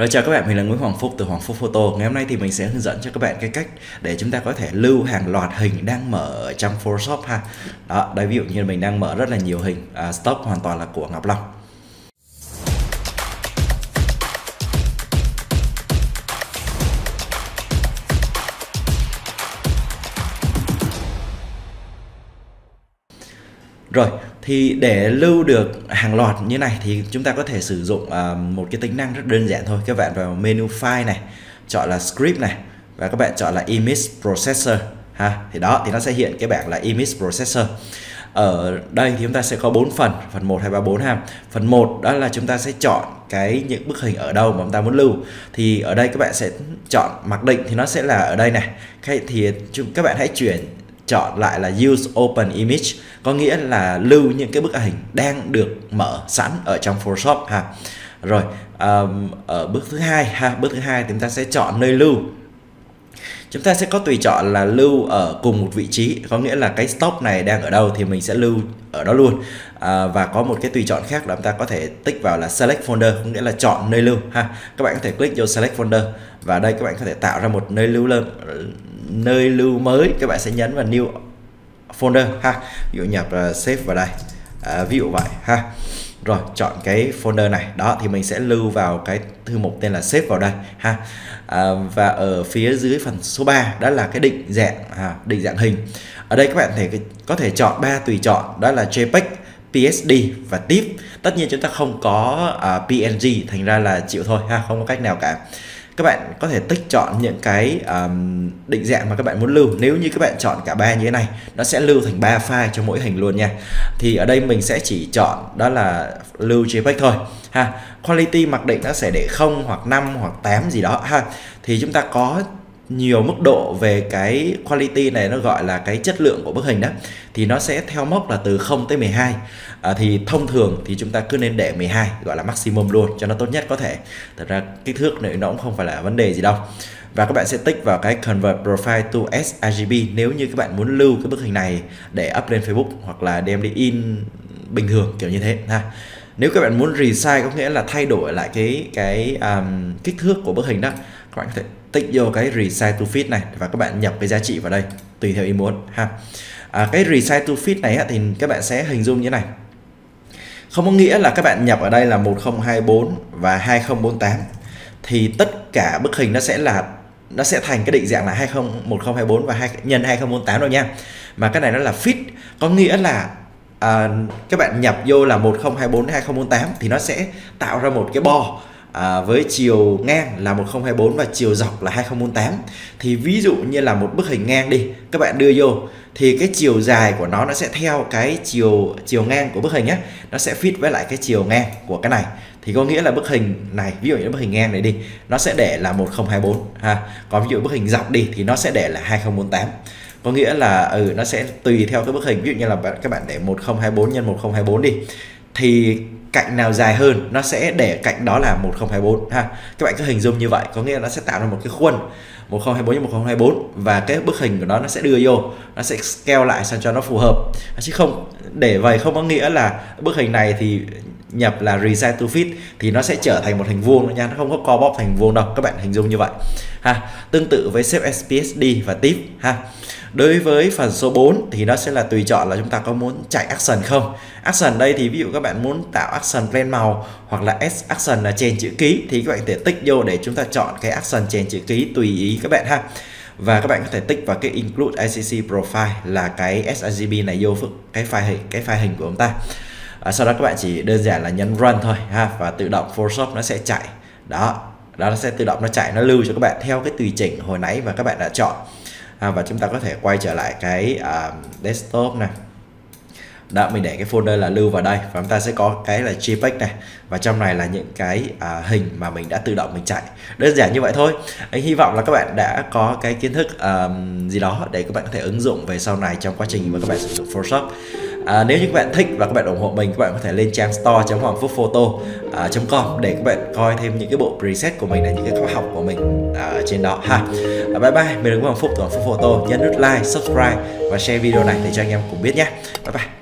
Rồi chào các bạn, mình là Nguyễn Hoàng Phúc từ Hoàng Phúc Photo. Ngày hôm nay thì mình sẽ hướng dẫn cho các bạn cái cách để chúng ta có thể lưu hàng loạt hình đang mở trong Photoshop ha. Đó, đây ví dụ như mình đang mở rất là nhiều hình, à, stock hoàn toàn là của Ngọc Long. Rồi, thì để lưu được hàng loạt như này thì chúng ta có thể sử dụng uh, một cái tính năng rất đơn giản thôi. Các bạn vào menu file này, chọn là script này và các bạn chọn là image processor ha. Thì đó thì nó sẽ hiện cái bảng là image processor. Ở đây thì chúng ta sẽ có 4 phần, phần 1 2 3 4 ha. Phần 1 đó là chúng ta sẽ chọn cái những bức hình ở đâu mà chúng ta muốn lưu. Thì ở đây các bạn sẽ chọn mặc định thì nó sẽ là ở đây này. Thì các bạn hãy chuyển chọn lại là use open image có nghĩa là lưu những cái bức ảnh đang được mở sẵn ở trong Photoshop ha. Rồi um, ở bước thứ hai ha bước thứ hai chúng ta sẽ chọn nơi lưu. Chúng ta sẽ có tùy chọn là lưu ở cùng một vị trí có nghĩa là cái stock này đang ở đâu thì mình sẽ lưu ở đó luôn. À, và có một cái tùy chọn khác là chúng ta có thể tích vào là select folder có nghĩa là chọn nơi lưu ha. Các bạn có thể click vô select folder và đây các bạn có thể tạo ra một nơi lưu lên nơi lưu mới các bạn sẽ nhấn vào new folder ha. Ví dụ nhập uh, save vào đây. À, ví dụ vậy ha. Rồi chọn cái folder này. Đó thì mình sẽ lưu vào cái thư mục tên là save vào đây ha. À, và ở phía dưới phần số 3 đó là cái định dạng à, định dạng hình. Ở đây các bạn thể có thể chọn ba tùy chọn. Đó là JPEG PSD và TIFF tất nhiên chúng ta không có à, uh, PNG thành ra là chịu thôi ha không có cách nào cả các bạn có thể tích chọn những cái um, định dạng mà các bạn muốn lưu. Nếu như các bạn chọn cả ba như thế này nó sẽ lưu thành ba file cho mỗi hình luôn nha. Thì ở đây mình sẽ chỉ chọn đó là lưu JPEG thôi ha. Quality mặc định nó sẽ để 0 hoặc 5 hoặc 8 gì đó ha. Thì chúng ta có nhiều mức độ về cái quality này nó gọi là cái chất lượng của bức hình đó thì nó sẽ theo mốc là từ 0 tới 12 à, thì thông thường thì chúng ta cứ nên để 12 gọi là maximum luôn cho nó tốt nhất có thể. Thật ra kích thước này nó cũng không phải là vấn đề gì đâu. Và các bạn sẽ tích vào cái convert profile to sRGB nếu như các bạn muốn lưu cái bức hình này để up lên Facebook hoặc là đem đi in bình thường kiểu như thế ha. Nếu các bạn muốn resize có nghĩa là thay đổi lại cái cái um, kích thước của bức hình đó các bạn có thể tích vô cái resize to fit này và các bạn nhập cái giá trị vào đây tùy theo ý muốn ha. À, cái resize to fit này thì các bạn sẽ hình dung như này. Không có nghĩa là các bạn nhập ở đây là 1024 và 2048 thì tất cả bức hình nó sẽ là nó sẽ thành cái định dạng là 20 1024 và 2 nhân 2048 đâu nha. Mà cái này nó là fit có nghĩa là à, các bạn nhập vô là 1024 2048 thì nó sẽ tạo ra một cái bo à, với chiều ngang là 1024 và chiều dọc là 2048 thì ví dụ như là một bức hình ngang đi các bạn đưa vô thì cái chiều dài của nó nó sẽ theo cái chiều chiều ngang của bức hình á nó sẽ fit với lại cái chiều ngang của cái này. Thì có nghĩa là bức hình này ví dụ như bức hình ngang này đi nó sẽ để là 1024 ha. Còn ví dụ bức hình dọc đi thì nó sẽ để là 2048 có nghĩa là ừ nó sẽ tùy theo cái bức hình. Ví dụ như là các bạn để 1024 nhân 1024 đi thì cạnh nào dài hơn, nó sẽ để cạnh đó là 1024 ha. Các bạn cứ hình dung như vậy, có nghĩa là nó sẽ tạo ra một cái khuôn 1024 x 1024 và cái bức hình của nó nó sẽ đưa vô, nó sẽ scale lại sao cho nó phù hợp. Chứ không, để vậy không có nghĩa là bức hình này thì nhập là resize to fit thì nó sẽ trở thành một hình vuông nữa nha. Nó không có co bóp thành vuông đâu. Các bạn hình dung như vậy. Ha, tương tự với xếp SPSD và tip, ha. Đối với phần số 4 thì nó sẽ là tùy chọn là chúng ta có muốn chạy action không. Action đây thì ví dụ các bạn muốn tạo action plan màu hoặc là S action là chèn chữ ký thì các bạn có thể tích vô để chúng ta chọn cái action chèn chữ ký tùy ý các bạn, ha. Và các bạn có thể tích vào cái include ICC profile là cái sRGB này vô cái file hình cái file hình của chúng ta à, sau đó các bạn chỉ đơn giản là nhấn run thôi ha và tự động Photoshop nó sẽ chạy. Đó đó nó sẽ tự động nó chạy nó lưu cho các bạn theo cái tùy chỉnh hồi nãy và các bạn đã chọn. À, và chúng ta có thể quay trở lại cái uh, desktop này. Đó mình để cái folder là lưu vào đây và chúng ta sẽ có cái là JPEG này. Và trong này là những cái à, hình mà mình đã tự động mình chạy. Đơn giản như vậy thôi. Anh hy vọng là các bạn đã có cái kiến thức um, gì đó để các bạn có thể ứng dụng về sau này trong quá trình mà các bạn sử dụng Photoshop. À, nếu như các bạn thích và các bạn ủng hộ mình các bạn có thể lên trang store.hoangphucphoto.com à, để các bạn coi thêm những cái bộ preset của mình là những cái khóa học của mình ở trên đó ha. À, bye bye mình là Hoàng Phúc của Hoàng Phúc Photo. Nhấn nút like subscribe và share video này để cho anh em cùng biết nhé. Bye bye.